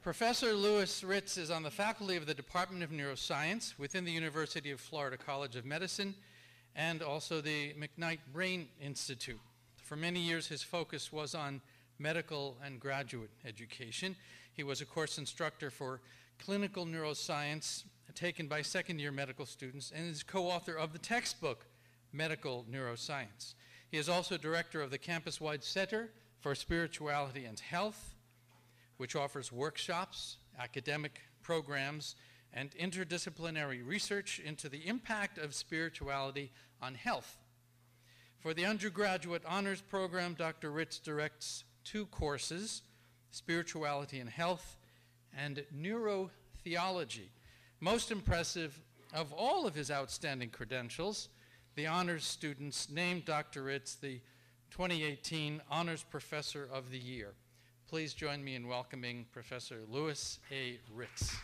Professor Louis Ritz is on the faculty of the Department of Neuroscience within the University of Florida College of Medicine and also the McKnight Brain Institute. For many years, his focus was on medical and graduate education. He was a course instructor for clinical neuroscience taken by second year medical students and is co author of the textbook Medical Neuroscience. He is also director of the campus wide Center for Spirituality and Health which offers workshops, academic programs, and interdisciplinary research into the impact of spirituality on health. For the undergraduate honors program, Dr. Ritz directs two courses Spirituality and Health and Neurotheology. Most impressive of all of his outstanding credentials, the honors students named Dr. Ritz the 2018 Honors Professor of the Year. Please join me in welcoming Professor Louis A. Ritz.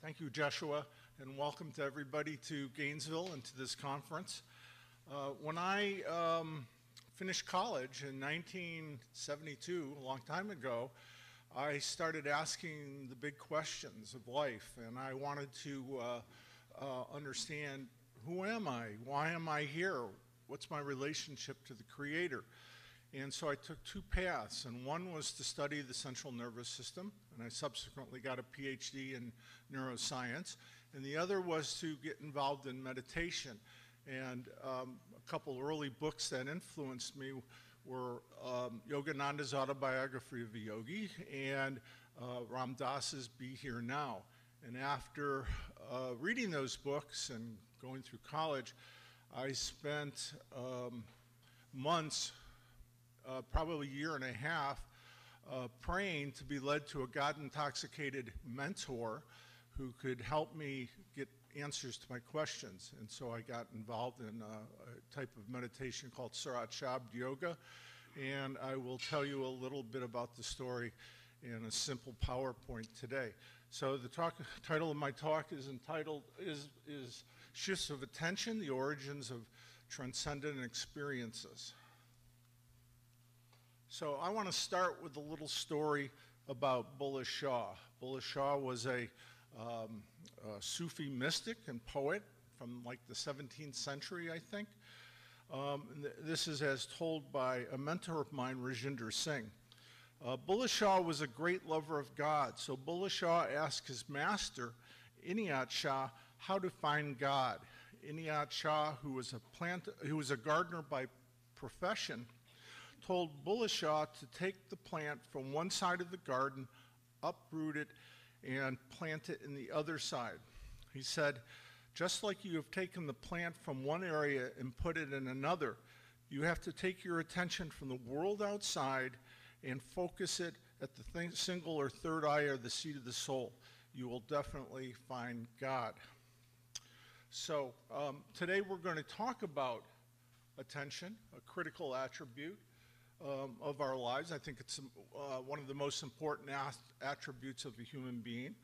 Thank you, Joshua, and welcome to everybody to Gainesville and to this conference. Uh, when I um, finished college in 1972, a long time ago, I started asking the big questions of life, and I wanted to uh, uh, understand who am I? Why am I here? What's my relationship to the Creator? And so I took two paths, and one was to study the central nervous system, and I subsequently got a PhD in neuroscience, and the other was to get involved in meditation. And um, a couple early books that influenced me were um, Yogananda's autobiography of a yogi and uh, Ram Dass's Be Here Now. And after uh, reading those books and going through college, I spent um, months, uh, probably a year and a half, uh, praying to be led to a God intoxicated mentor who could help me get answers to my questions. And so I got involved in a, a type of meditation called Surat Shabd Yoga. And I will tell you a little bit about the story in a simple PowerPoint today. So the talk, title of my talk is entitled is, is Shifts of Attention, the Origins of Transcendent Experiences. So I want to start with a little story about Bulleh Shah. Bulleh Shah was a, um, a Sufi mystic and poet from like the 17th century, I think. Um, th this is as told by a mentor of mine, Rajinder Singh. Uh, was a great lover of God, so Bulleh Shah asked his master, Inayat Shah, how to find God. Inayat Shah, who was a plant, who was a gardener by profession, told Bulleh Shah to take the plant from one side of the garden, uproot it, and plant it in the other side. He said, just like you have taken the plant from one area and put it in another, you have to take your attention from the world outside and focus it at the thing, single or third eye or the seat of the soul. You will definitely find God. So um, today we're going to talk about attention, a critical attribute um, of our lives. I think it's uh, one of the most important attributes of a human being.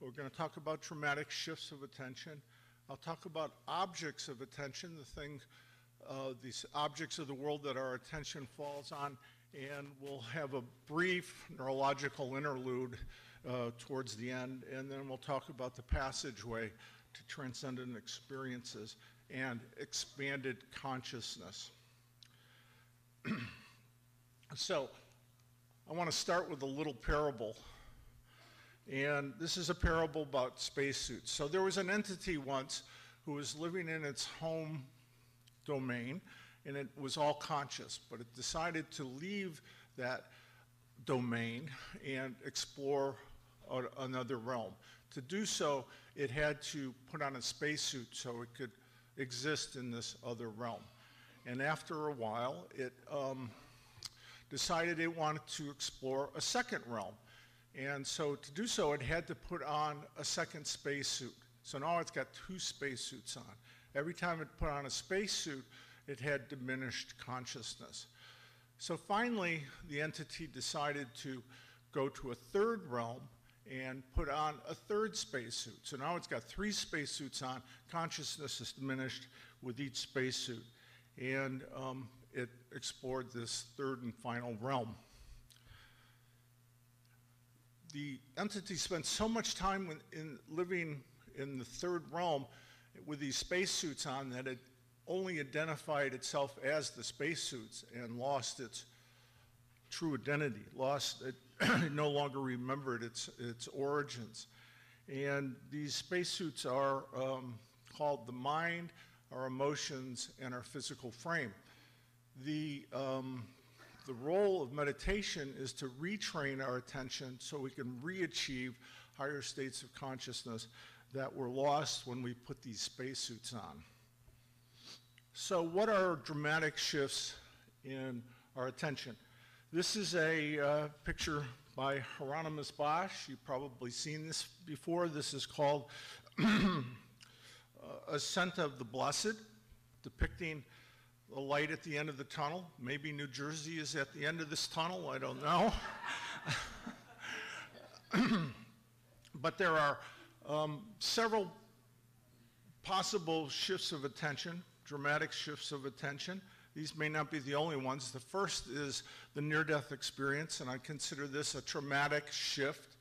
We're going to talk about traumatic shifts of attention. I'll talk about objects of attention, the thing, uh, these objects of the world that our attention falls on, and we'll have a brief neurological interlude uh, towards the end, and then we'll talk about the passageway to transcendent experiences and expanded consciousness. so, I want to start with a little parable. And this is a parable about spacesuits. So, there was an entity once who was living in its home domain and it was all conscious, but it decided to leave that domain and explore a, another realm. To do so, it had to put on a spacesuit so it could exist in this other realm. And after a while, it um, decided it wanted to explore a second realm. And so to do so, it had to put on a second spacesuit. So now it's got two spacesuits on. Every time it put on a spacesuit, it had diminished consciousness. So finally, the entity decided to go to a third realm and put on a third spacesuit. So now it's got three spacesuits on. Consciousness is diminished with each spacesuit. And um, it explored this third and final realm. The entity spent so much time in, in living in the third realm with these spacesuits on that it only identified itself as the spacesuits and lost its true identity, lost it, no longer remembered its, its origins. And these spacesuits are um, called the mind, our emotions, and our physical frame. The, um, the role of meditation is to retrain our attention so we can re-achieve higher states of consciousness that were lost when we put these spacesuits on. So what are dramatic shifts in our attention? This is a uh, picture by Hieronymus Bosch. You've probably seen this before. This is called Ascent of the Blessed, depicting the light at the end of the tunnel. Maybe New Jersey is at the end of this tunnel, I don't know. but there are um, several possible shifts of attention, dramatic shifts of attention. These may not be the only ones. The first is the near-death experience, and I consider this a traumatic shift.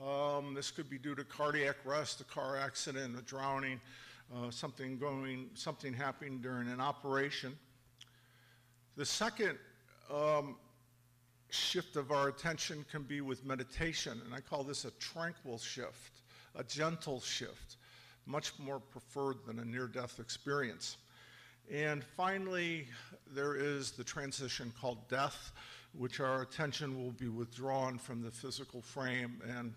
Um, this could be due to cardiac arrest, a car accident, a drowning, uh, something going, something happening during an operation. The second um, shift of our attention can be with meditation, and I call this a tranquil shift, a gentle shift, much more preferred than a near-death experience. And finally, there is the transition called death, which our attention will be withdrawn from the physical frame, and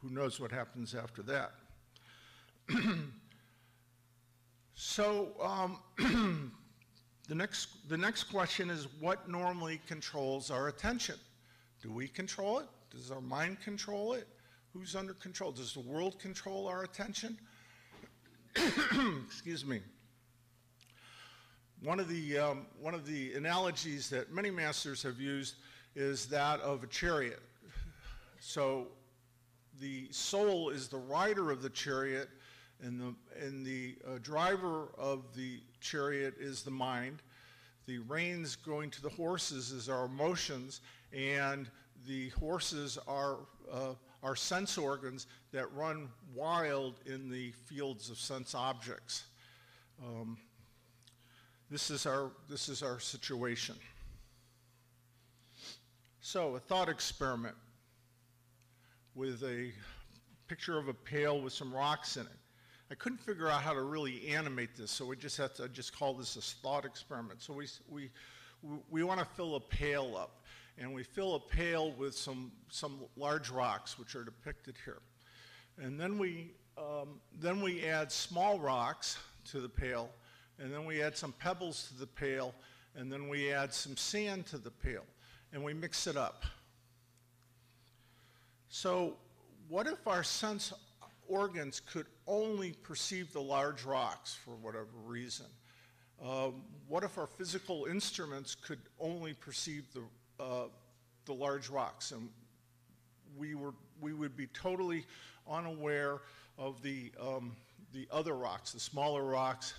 who knows what happens after that. so, um, the, next, the next question is what normally controls our attention? Do we control it? Does our mind control it? Who's under control? Does the world control our attention? Excuse me. One of, the, um, one of the analogies that many masters have used is that of a chariot. So the soul is the rider of the chariot, and the, and the uh, driver of the chariot is the mind. The reins going to the horses is our emotions, and the horses are uh, our sense organs that run wild in the fields of sense objects. Um, this is our, this is our situation. So, a thought experiment with a picture of a pail with some rocks in it. I couldn't figure out how to really animate this, so we just had to just call this a thought experiment. So we, we, we want to fill a pail up, and we fill a pail with some, some large rocks, which are depicted here. And then we, um, then we add small rocks to the pail, and then we add some pebbles to the pail, and then we add some sand to the pail, and we mix it up. So what if our sense organs could only perceive the large rocks for whatever reason? Um, what if our physical instruments could only perceive the, uh, the large rocks and we, were, we would be totally unaware of the, um, the other rocks, the smaller rocks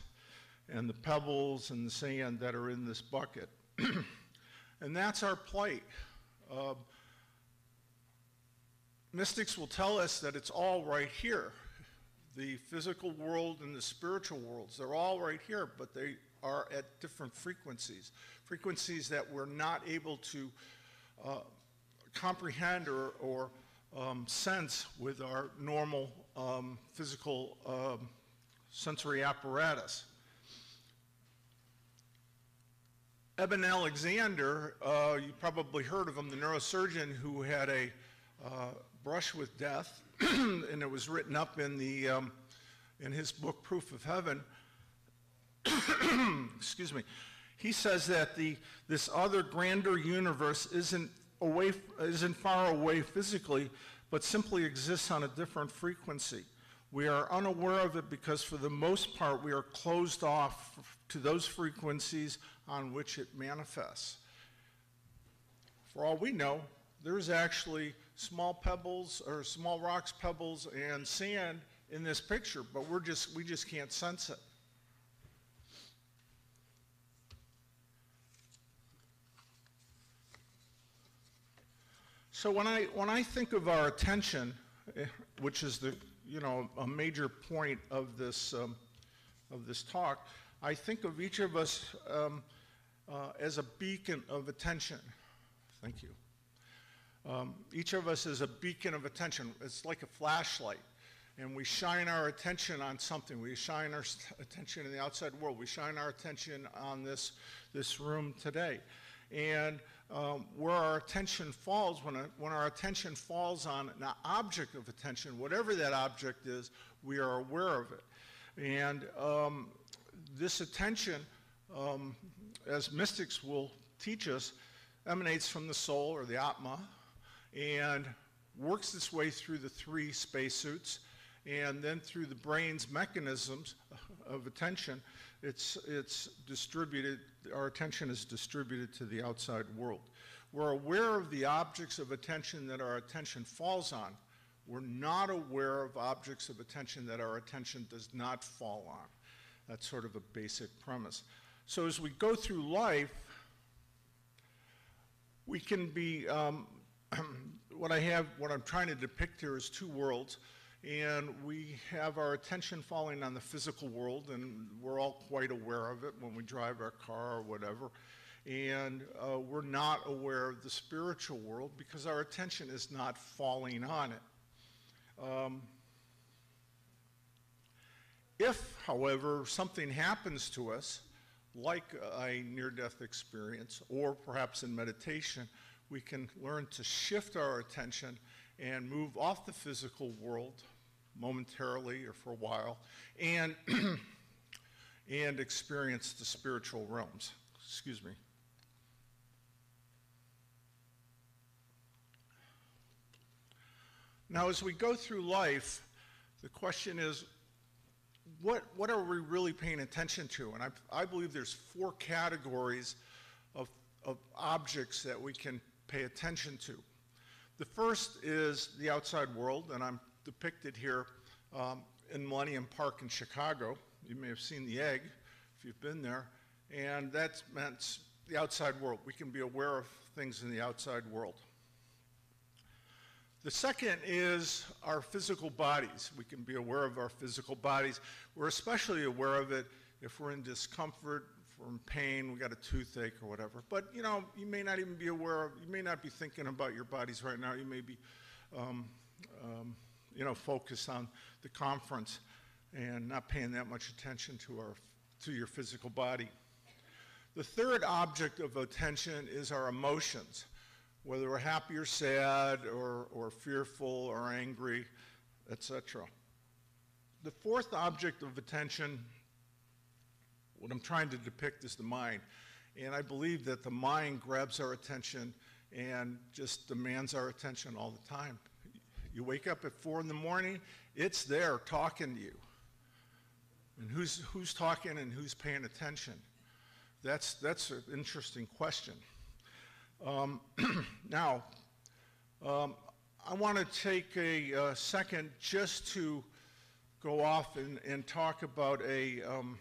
and the pebbles and the sand that are in this bucket. and that's our plight. Uh, mystics will tell us that it's all right here. The physical world and the spiritual worlds, they're all right here, but they are at different frequencies. Frequencies that we're not able to uh, comprehend or, or um, sense with our normal um, physical um, sensory apparatus. Eben Alexander, uh, you probably heard of him, the neurosurgeon who had a uh, brush with death, and it was written up in, the, um, in his book, Proof of Heaven. Excuse me. He says that the, this other grander universe isn't, away, isn't far away physically, but simply exists on a different frequency. We are unaware of it because, for the most part, we are closed off to those frequencies on which it manifests. For all we know, there's actually small pebbles or small rocks, pebbles, and sand in this picture, but we're just, we just can't sense it. So when I, when I think of our attention, eh, which is the, you know, a major point of this, um, of this talk, I think of each of us um, uh, as a beacon of attention. Thank you. Um, each of us is a beacon of attention. It's like a flashlight. And we shine our attention on something. We shine our attention in the outside world. We shine our attention on this, this room today. And um, where our attention falls, when, a, when our attention falls on an object of attention, whatever that object is, we are aware of it. And um, this attention, um, as mystics will teach us, emanates from the soul or the Atma and works its way through the three spacesuits and then through the brain's mechanisms of attention, it's, it's distributed, our attention is distributed to the outside world. We're aware of the objects of attention that our attention falls on. We're not aware of objects of attention that our attention does not fall on. That's sort of a basic premise. So as we go through life, we can be, um, what I have, what I'm trying to depict here is two worlds and we have our attention falling on the physical world, and we're all quite aware of it when we drive our car or whatever. And uh, we're not aware of the spiritual world because our attention is not falling on it. Um, if, however, something happens to us, like a near death experience, or perhaps in meditation, we can learn to shift our attention and move off the physical world momentarily or for a while, and, and experience the spiritual realms. Excuse me. Now, as we go through life, the question is what, what are we really paying attention to? And I, I believe there's four categories of, of objects that we can pay attention to. The first is the outside world, and I'm depicted here um, in Millennium Park in Chicago. You may have seen the egg if you've been there. And that meant the outside world. We can be aware of things in the outside world. The second is our physical bodies. We can be aware of our physical bodies. We're especially aware of it if we're in discomfort, if we're in pain, we got a toothache or whatever. But you know, you may not even be aware of, you may not be thinking about your bodies right now. You may be um, um, you know, focus on the conference and not paying that much attention to, our, to your physical body. The third object of attention is our emotions, whether we're happy or sad or, or fearful or angry, etc. The fourth object of attention, what I'm trying to depict is the mind. And I believe that the mind grabs our attention and just demands our attention all the time. You wake up at four in the morning, it's there talking to you. And who's, who's talking and who's paying attention? That's, that's an interesting question. Um, now, um, I want to take a, uh, second just to go off and, and talk about a. am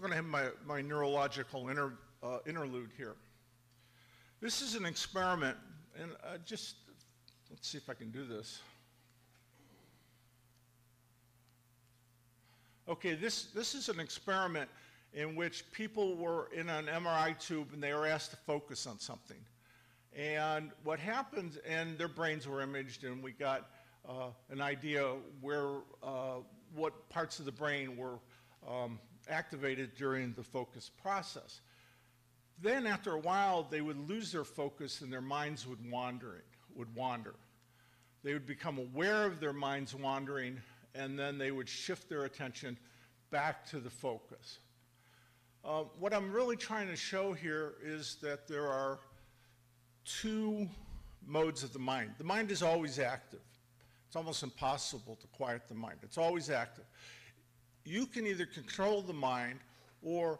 going to have my, my neurological inter, uh, interlude here. This is an experiment, and uh, just let's see if I can do this. Okay, this, this is an experiment in which people were in an MRI tube and they were asked to focus on something. And what happened, and their brains were imaged, and we got uh, an idea where, uh, what parts of the brain were um, activated during the focus process. Then, after a while, they would lose their focus and their minds would wander. Would wander. They would become aware of their minds wandering and then they would shift their attention back to the focus. Uh, what I'm really trying to show here is that there are two modes of the mind. The mind is always active. It's almost impossible to quiet the mind. It's always active. You can either control the mind or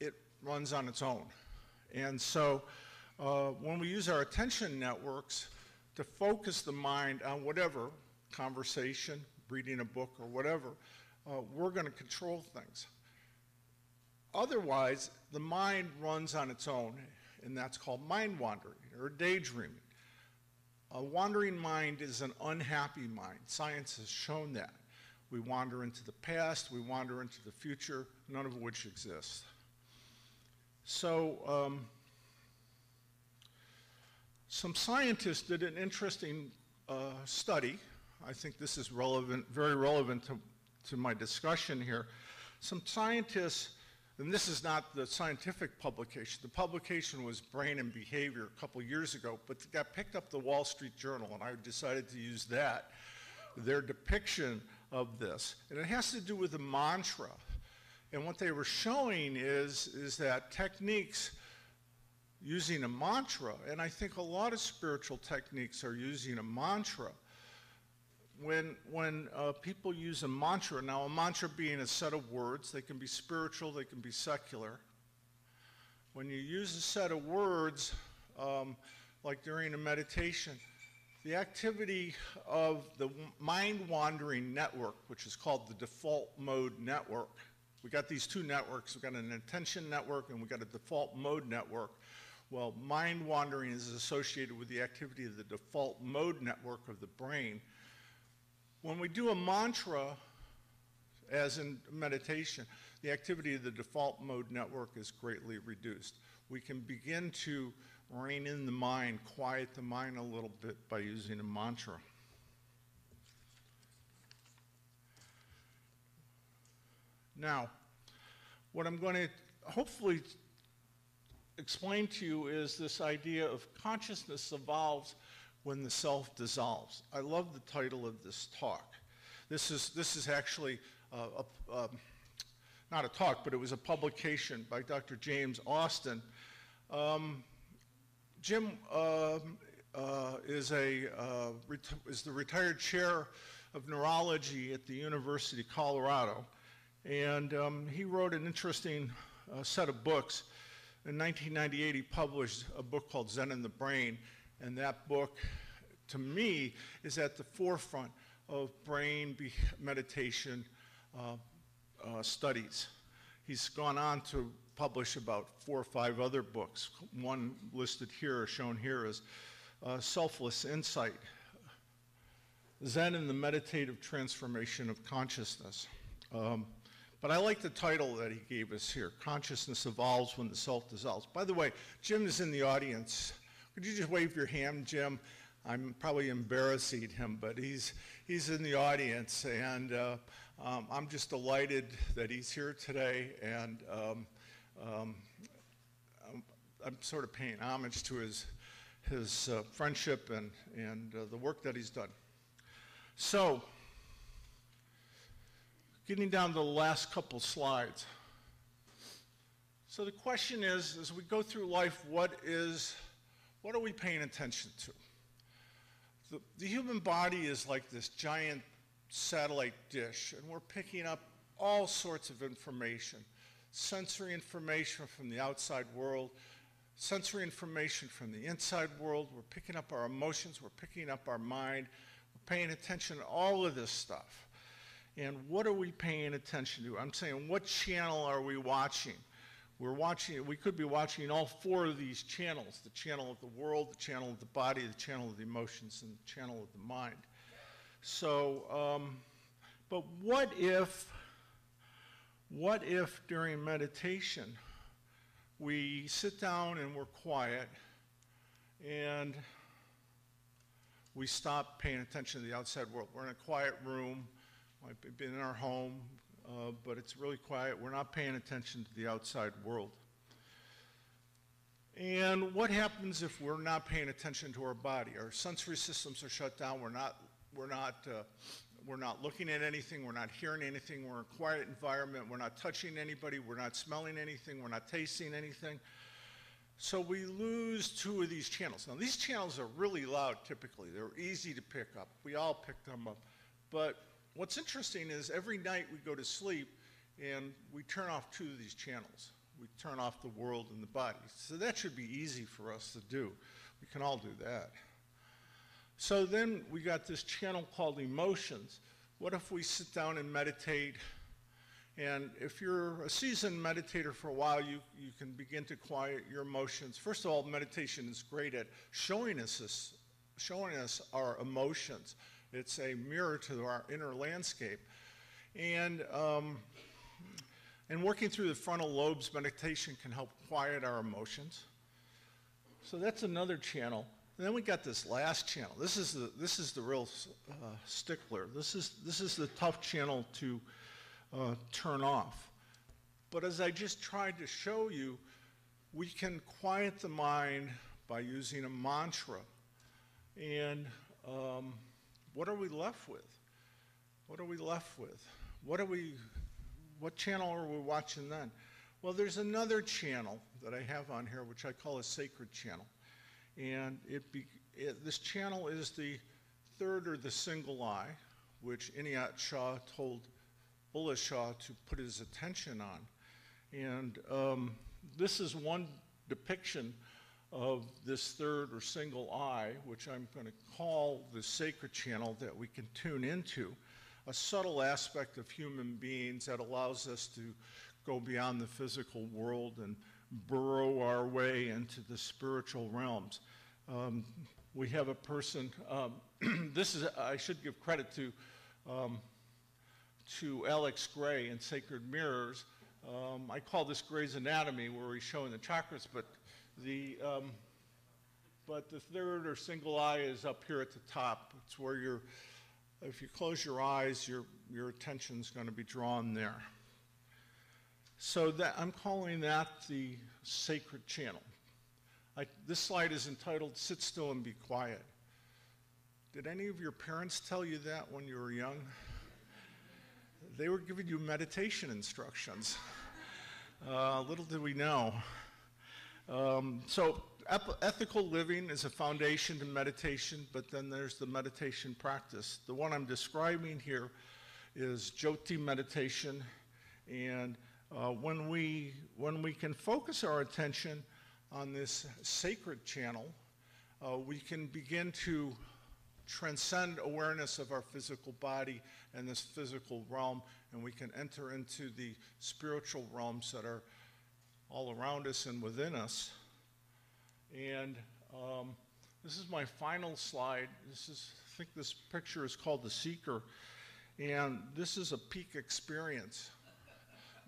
it runs on its own. And so uh, when we use our attention networks, to focus the mind on whatever conversation, reading a book, or whatever, uh, we're going to control things. Otherwise, the mind runs on its own, and that's called mind wandering or daydreaming. A wandering mind is an unhappy mind. Science has shown that. We wander into the past, we wander into the future, none of which exists. So, um, some scientists did an interesting uh, study. I think this is relevant, very relevant to, to my discussion here. Some scientists, and this is not the scientific publication, the publication was Brain and Behavior a couple years ago, but it got picked up the Wall Street Journal, and I decided to use that, their depiction of this. And it has to do with the mantra. And what they were showing is, is that techniques using a mantra, and I think a lot of spiritual techniques are using a mantra. When, when uh, people use a mantra, now a mantra being a set of words, they can be spiritual, they can be secular. When you use a set of words, um, like during a meditation, the activity of the mind wandering network, which is called the default mode network, we got these two networks. We've got an attention network and we've got a default mode network. Well, mind wandering is associated with the activity of the default mode network of the brain. When we do a mantra, as in meditation, the activity of the default mode network is greatly reduced. We can begin to rein in the mind, quiet the mind a little bit by using a mantra. Now, what I'm going to hopefully explain to you is this idea of consciousness evolves when the self dissolves. I love the title of this talk. This is, this is actually a, a, not a talk, but it was a publication by Dr. James Austin. Um, Jim uh, uh, is, a, uh, is the retired chair of neurology at the University of Colorado. And um, he wrote an interesting uh, set of books. In 1998, he published a book called Zen in the Brain, and that book, to me, is at the forefront of brain meditation uh, uh, studies. He's gone on to publish about four or five other books. One listed here, shown here, is uh, Selfless Insight Zen and the Meditative Transformation of Consciousness. Um, but I like the title that he gave us here Consciousness Evolves When the Self Dissolves. By the way, Jim is in the audience. You just wave your hand, Jim? I'm probably embarrassing him, but he's, he's in the audience, and uh, um, I'm just delighted that he's here today, and um, um, I'm, I'm, sort of paying homage to his, his uh, friendship and, and uh, the work that he's done. So, Getting down to the last couple slides. So the question is, as we go through life, what is, what are we paying attention to? The, the human body is like this giant satellite dish, and we're picking up all sorts of information. Sensory information from the outside world, sensory information from the inside world. We're picking up our emotions, we're picking up our mind, we're paying attention to all of this stuff. And what are we paying attention to? I'm saying, what channel are we watching? We're watching, we could be watching all four of these channels the channel of the world, the channel of the body, the channel of the emotions, and the channel of the mind. So, um, but what if, what if during meditation we sit down and we're quiet and we stop paying attention to the outside world? We're in a quiet room I've been in our home, uh, but it's really quiet. We're not paying attention to the outside world. And what happens if we're not paying attention to our body? Our sensory systems are shut down. We're not, we're not, uh, we're not looking at anything. We're not hearing anything. We're in a quiet environment. We're not touching anybody. We're not smelling anything. We're not tasting anything. So we lose two of these channels. Now, these channels are really loud typically. They're easy to pick up. We all pick them up. But what's interesting is every night we go to sleep and we turn off two of these channels. We turn off the world and the body. So that should be easy for us to do. We can all do that. So then we got this channel called emotions. What if we sit down and meditate? And if you're a seasoned meditator for a while, you, you can begin to quiet your emotions. First of all, meditation is great at showing us this, showing us our emotions. It's a mirror to our inner landscape. And um, and working through the frontal lobes, meditation can help quiet our emotions. So that's another channel. And then we got this last channel. This is the, this is the real uh, stickler. This is, this is the tough channel to uh, turn off. But as I just tried to show you, we can quiet the mind by using a mantra. And um, what are we left with? What are we left with? What are we what channel are we watching then? Well, there's another channel that I have on here, which I call a sacred channel. And it, be, it this channel is the third or the single eye, which Inayat Shah told Bulleh Shah to put his attention on. And um, this is one depiction of this third or single eye, which I'm going to call the sacred channel that we can tune into a subtle aspect of human beings that allows us to go beyond the physical world and burrow our way into the spiritual realms. Um, we have a person, um, this is, I should give credit to, um, to Alex Grey in Sacred Mirrors. Um, I call this Gray's Anatomy, where he's showing the chakras, but the, um, but the third or single eye is up here at the top. It's where you're if you close your eyes, your, your attention's going to be drawn there. So that, I'm calling that the sacred channel. I, this slide is entitled Sit Still and Be Quiet. Did any of your parents tell you that when you were young? They were giving you meditation instructions. Uh, little did we know. Um, so ethical living is a foundation to meditation, but then there's the meditation practice. The one I'm describing here is Jyoti meditation, and uh, when we when we can focus our attention on this sacred channel, uh, we can begin to transcend awareness of our physical body and this physical realm, and we can enter into the spiritual realms that are all around us and within us. And um, this is my final slide. This is, I think this picture is called The Seeker. And this is a peak experience,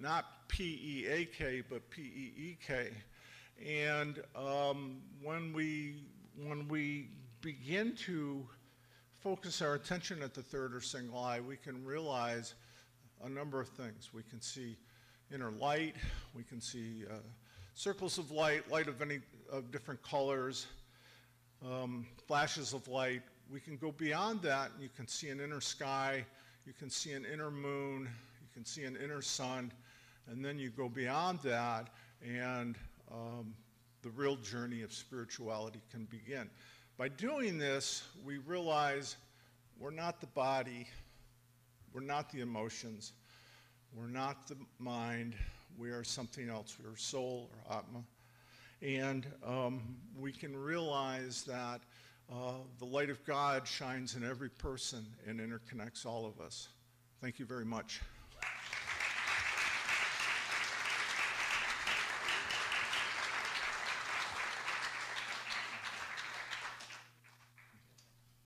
not P E A K, but P E E K. And um, when, we, when we begin to focus our attention at the third or single eye, we can realize a number of things. We can see inner light, we can see uh, circles of light, light of any of different colors, um, flashes of light. We can go beyond that. You can see an inner sky, you can see an inner moon, you can see an inner sun, and then you go beyond that, and um, the real journey of spirituality can begin. By doing this, we realize we're not the body, we're not the emotions, we're not the mind, we are something else. We are soul or Atma. And um, we can realize that uh, the light of God shines in every person and interconnects all of us. Thank you very much.